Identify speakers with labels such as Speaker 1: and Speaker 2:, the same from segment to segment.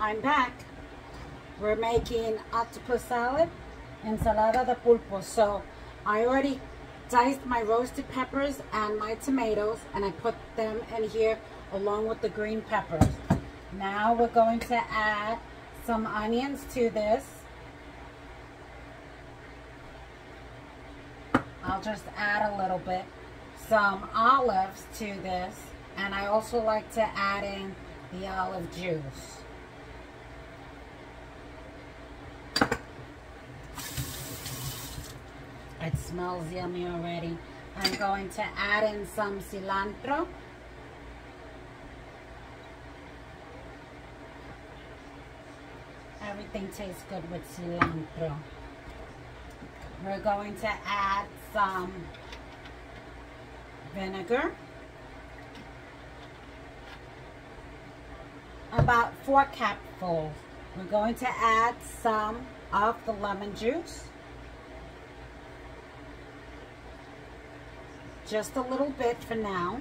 Speaker 1: I'm back. We're making octopus salad, ensalada de pulpo. So I already diced my roasted peppers and my tomatoes and I put them in here along with the green peppers. Now we're going to add some onions to this. I'll just add a little bit. Some olives to this. And I also like to add in the olive juice. It smells yummy already. I'm going to add in some cilantro. Everything tastes good with cilantro. We're going to add some vinegar. About four capfuls. We're going to add some of the lemon juice. Just a little bit for now.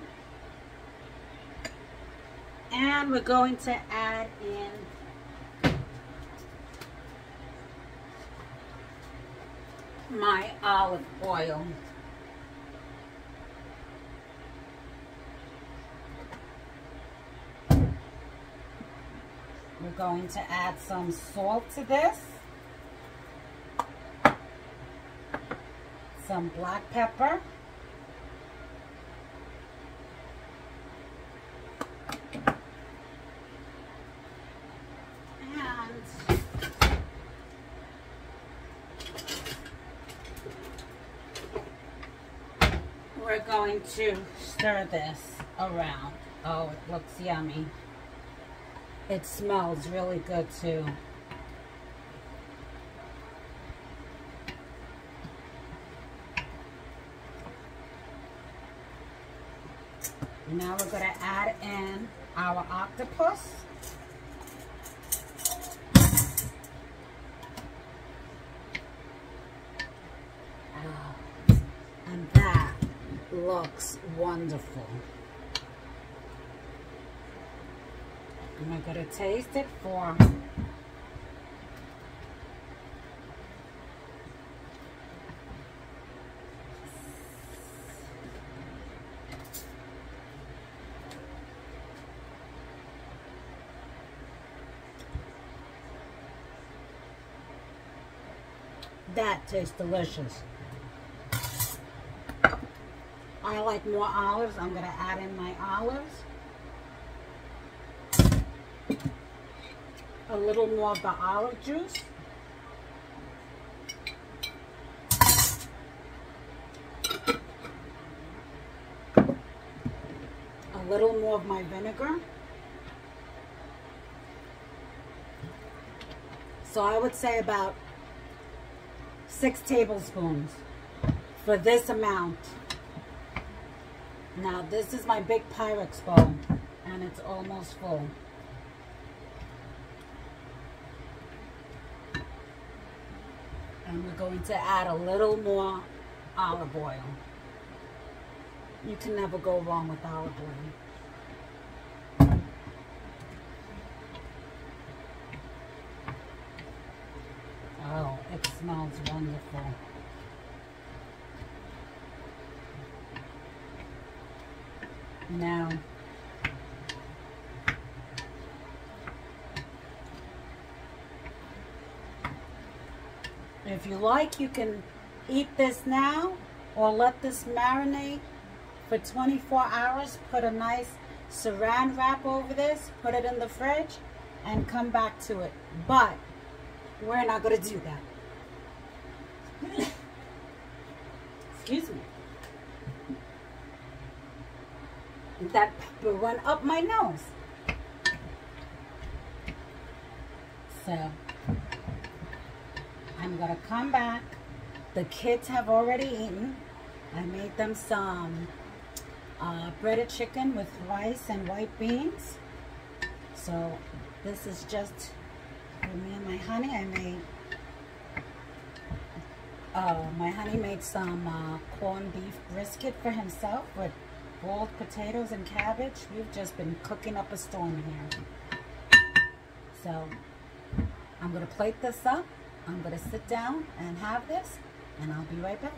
Speaker 1: And we're going to add in my olive oil. We're going to add some salt to this. Some black pepper. And we're going to stir this around. Oh, it looks yummy. It smells really good too. Now we're going to add in our octopus. Looks wonderful. We're going to taste it for That tastes delicious. I like more olives. I'm going to add in my olives. a little more of the olive juice. A little more of my vinegar. So I would say about six tablespoons for this amount. Now this is my big Pyrex bowl and it's almost full. And we're going to add a little more olive oil. You can never go wrong with olive oil. Oh, it smells wonderful. Now, If you like, you can eat this now or let this marinate for 24 hours. Put a nice saran wrap over this, put it in the fridge, and come back to it. But we're not going to do that. Excuse me. That pepper went up my nose. So, I'm to come back. The kids have already eaten. I made them some uh, breaded chicken with rice and white beans. So this is just for me and my honey. I made, uh, my honey made some uh, corned beef brisket for himself with boiled potatoes and cabbage. We've just been cooking up a storm here. So I'm gonna plate this up. I'm gonna sit down and have this, and I'll be right back.